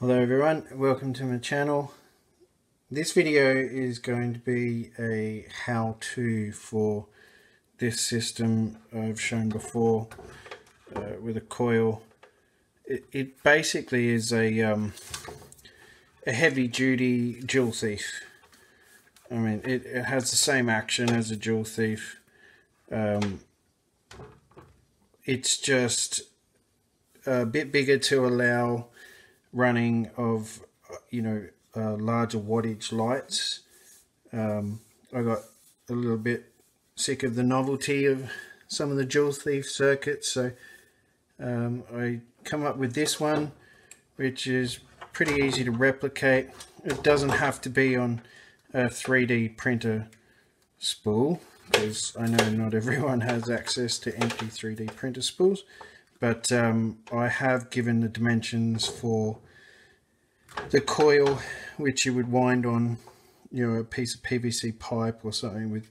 Hello everyone, welcome to my channel. This video is going to be a how-to for this system I've shown before uh, with a coil. It, it basically is a, um, a heavy-duty joule thief. I mean, it, it, has the same action as a joule thief. Um, it's just a bit bigger to allow running of you know uh, larger wattage lights. Um, I got a little bit sick of the novelty of some of the joule thief circuits, so um, I come up with this one, which is pretty easy to replicate. It doesn't have to be on a 3D printer spool, because I know not everyone has access to empty 3D printer spools but um, I have given the dimensions for the coil which you would wind on you know a piece of PVC pipe or something with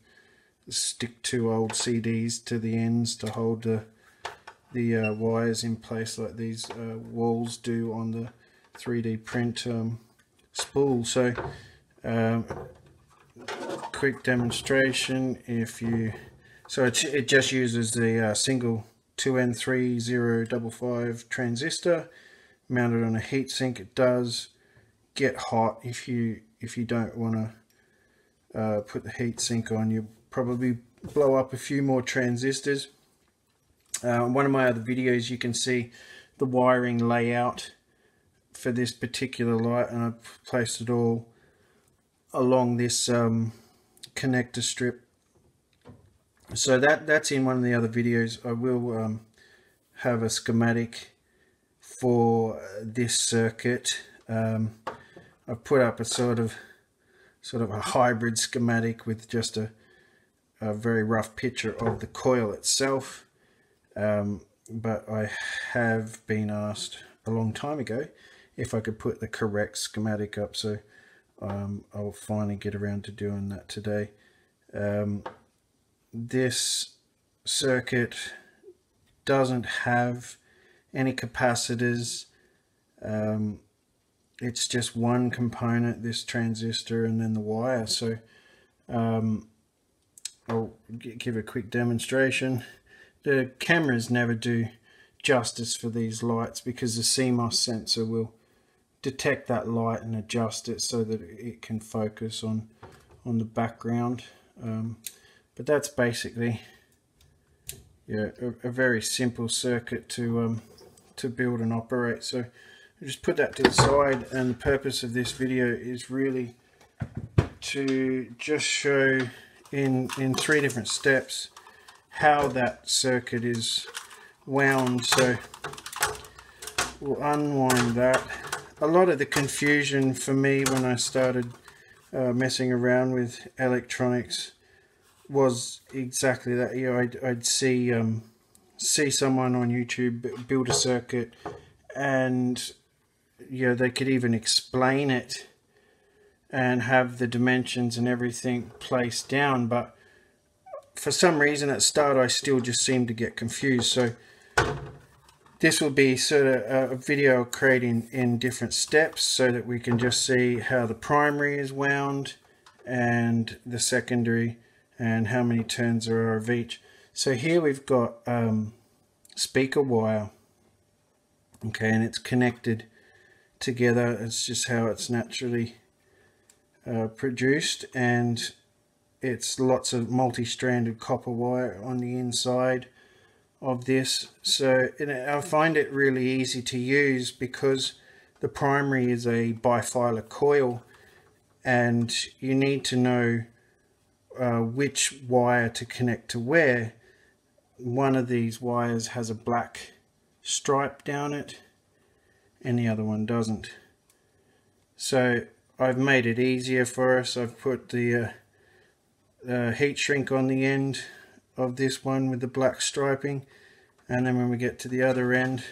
stick two old CDs to the ends to hold the the uh, wires in place like these uh, walls do on the 3D print um, spool. So um, quick demonstration if you so it, it just uses the uh, single 2N3055 transistor mounted on a heatsink. It does get hot if you if you don't want to uh, put the heatsink on. You probably blow up a few more transistors. Uh, one of my other videos you can see the wiring layout for this particular light and I've placed it all along this um, connector strip so that that's in one of the other videos I will um, have a schematic for this circuit. Um, I've put up a sort of sort of a hybrid schematic with just a, a very rough picture of the coil itself. Um, but I have been asked a long time ago if I could put the correct schematic up. So um, I'll finally get around to doing that today. Um, this circuit doesn't have any capacitors. Um, it's just one component this transistor and then the wire. So um, I'll give a quick demonstration. The cameras never do justice for these lights because the CMOS sensor will detect that light and adjust it so that it can focus on on the background. Um, but that's basically yeah, a, a very simple circuit to um, to build and operate. So just put that to the side and the purpose of this video is really to just show in, in three different steps how that circuit is wound. So we'll unwind that. A lot of the confusion for me when I started uh, messing around with electronics was exactly that. You know, I'd, I'd see um, see someone on YouTube build a circuit, and you know they could even explain it and have the dimensions and everything placed down. But for some reason at start, I still just seemed to get confused. So this will be sort of a video creating in different steps so that we can just see how the primary is wound and the secondary and how many turns there are of each. So here we've got um, speaker wire, okay, and it's connected together. It's just how it's naturally uh, produced, and it's lots of multi-stranded copper wire on the inside of this. So I find it really easy to use because the primary is a bifilar coil, and you need to know uh, which wire to connect to where, one of these wires has a black stripe down it and the other one doesn't. So I've made it easier for us. I've put the uh, uh, heat shrink on the end of this one with the black striping and then when we get to the other end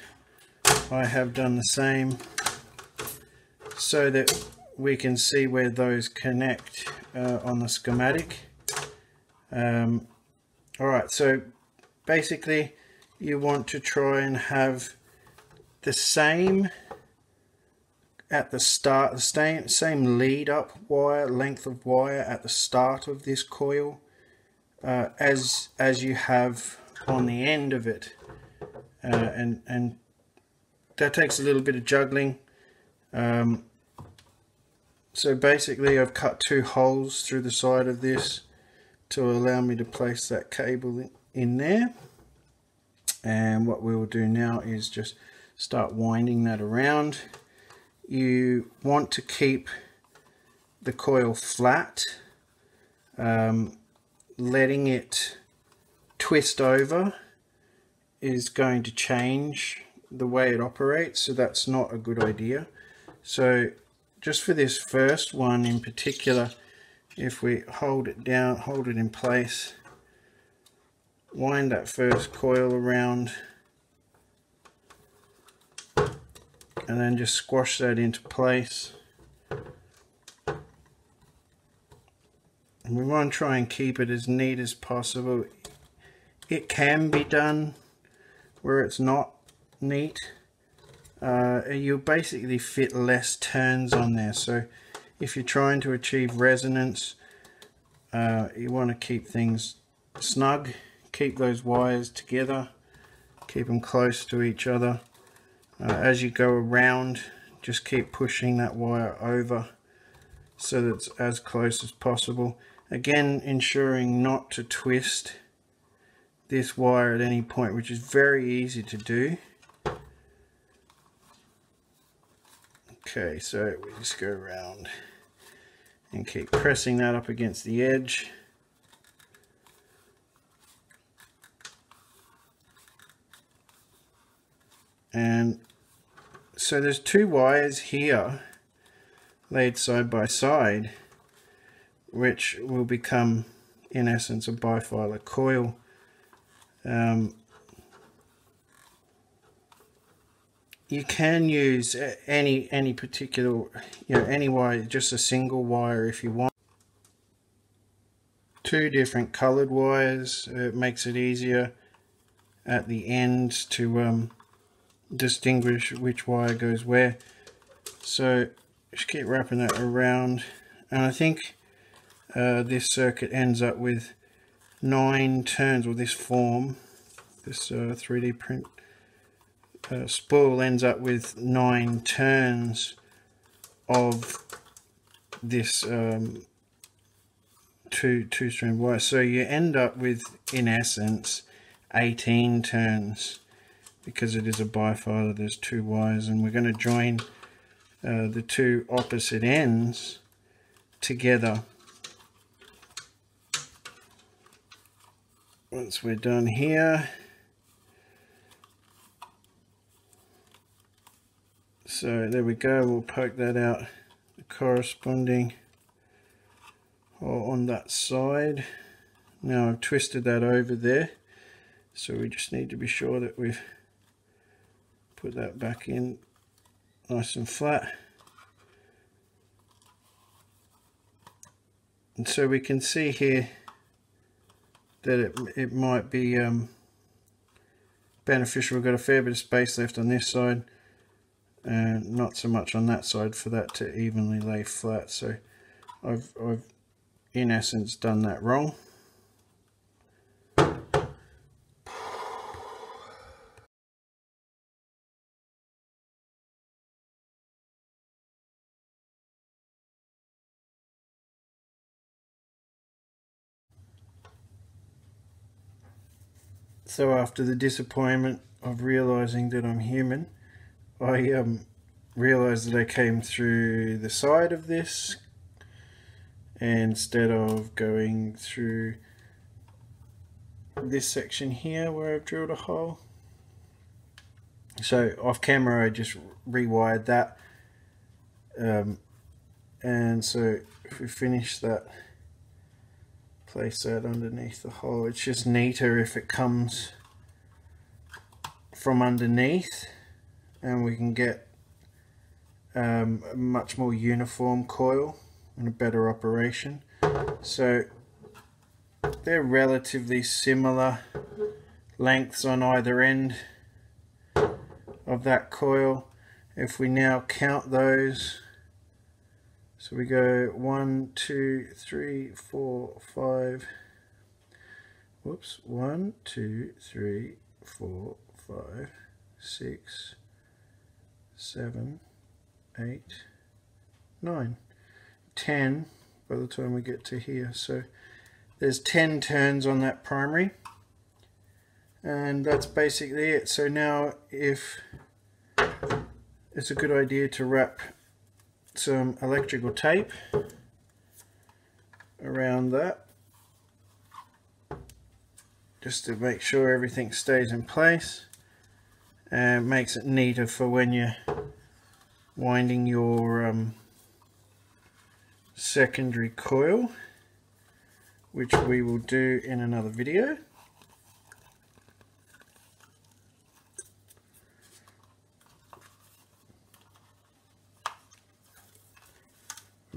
I have done the same so that we can see where those connect uh, on the schematic um, all right, so basically you want to try and have the same at the start, the same, same lead up wire, length of wire at the start of this coil uh, as, as you have on the end of it. Uh, and, and that takes a little bit of juggling. Um, so basically I've cut two holes through the side of this to allow me to place that cable in there. And what we will do now is just start winding that around. You want to keep the coil flat, um, letting it twist over is going to change the way it operates so that's not a good idea so just for this first one in particular if we hold it down hold it in place wind that first coil around and then just squash that into place. And we want to try and keep it as neat as possible. It can be done where it's not neat. Uh, you'll basically fit less turns on there. So if you're trying to achieve resonance uh, you want to keep things snug keep those wires together keep them close to each other. Uh, as you go around just keep pushing that wire over so that it's as close as possible. Again ensuring not to twist this wire at any point which is very easy to do. Okay so we just go around and keep pressing that up against the edge and so there's two wires here laid side by side which will become in essence a bifilar coil. Um, you can use any any particular you know any wire just a single wire if you want. Two different colored wires it makes it easier at the end to um, distinguish which wire goes where. So just keep wrapping that around. And I think uh, this circuit ends up with nine turns with this form this uh, 3D print uh, spool ends up with nine turns of this um, two two string wire. So you end up with in essence 18 turns because it is a bifilar there's two wires and we're going to join uh, the two opposite ends together. Once we're done here so there we go we'll poke that out the corresponding hole on that side. Now I've twisted that over there so we just need to be sure that we've put that back in nice and flat and so we can see here that it, it might be um, beneficial. We've got a fair bit of space left on this side and not so much on that side for that to evenly lay flat. So I've, I've in essence done that wrong. So after the disappointment of realizing that I'm human, I um, realized that I came through the side of this instead of going through this section here where I've drilled a hole. So off camera I just rewired that um, and so if we finish that place that underneath the hole. It's just neater if it comes from underneath and we can get um, a much more uniform coil and a better operation. So they're relatively similar lengths on either end of that coil if we now count those so we go one two three four five. Whoops. One two three four five six seven eight nine. Ten by the time we get to here. So there's 10 turns on that primary. And that's basically it. So now if it's a good idea to wrap some electrical tape around that just to make sure everything stays in place and makes it neater for when you're winding your um, secondary coil which we will do in another video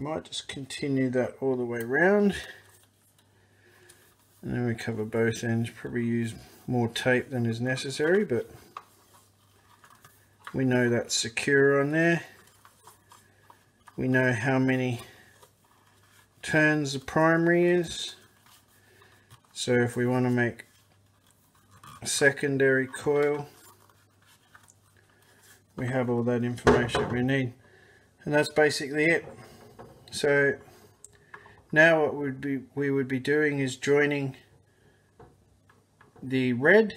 might just continue that all the way around and then we cover both ends probably use more tape than is necessary but we know that's secure on there. We know how many turns the primary is. So if we want to make a secondary coil we have all that information we need. And that's basically it so now what would be we would be doing is joining the red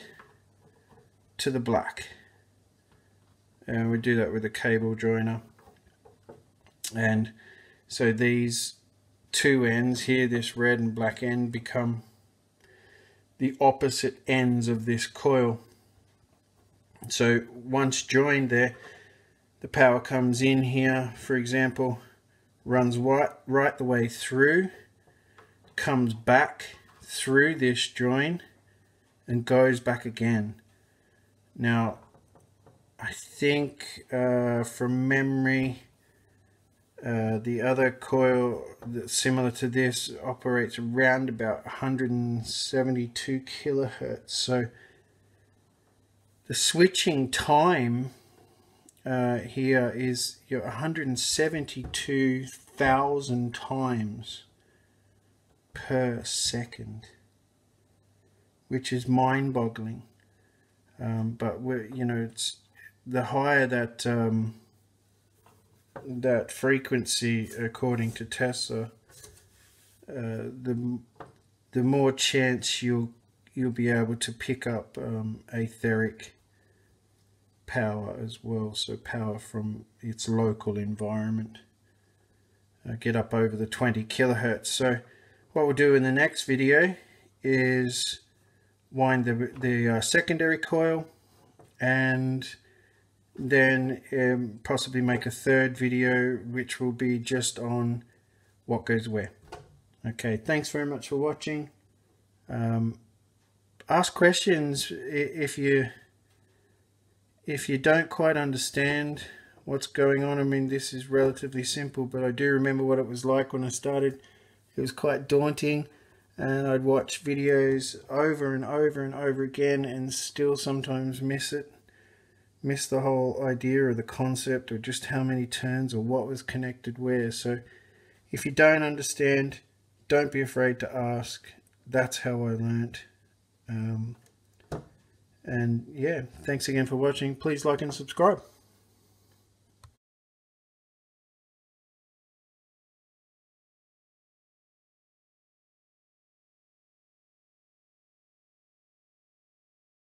to the black. And we do that with a cable joiner. And so these two ends here this red and black end become the opposite ends of this coil. So once joined there the power comes in here for example runs right, right the way through, comes back through this join and goes back again. Now, I think uh, from memory, uh, the other coil that's similar to this operates around about 172 kilohertz. So the switching time uh, here is you know, 172,000 times per second, which is mind-boggling. Um, but we you know, it's the higher that um, that frequency, according to Tesla, uh, the the more chance you'll you'll be able to pick up um, etheric power as well, so power from its local environment. Uh, get up over the 20 kilohertz. So what we'll do in the next video is wind the, the uh, secondary coil and then um, possibly make a third video which will be just on what goes where. Okay, thanks very much for watching. Um, ask questions if you if you don't quite understand what's going on, I mean, this is relatively simple, but I do remember what it was like when I started. It was quite daunting, and I'd watch videos over and over and over again and still sometimes miss it. Miss the whole idea or the concept or just how many turns or what was connected where. So if you don't understand, don't be afraid to ask. That's how I learnt. Um, and yeah, thanks again for watching. Please like and subscribe.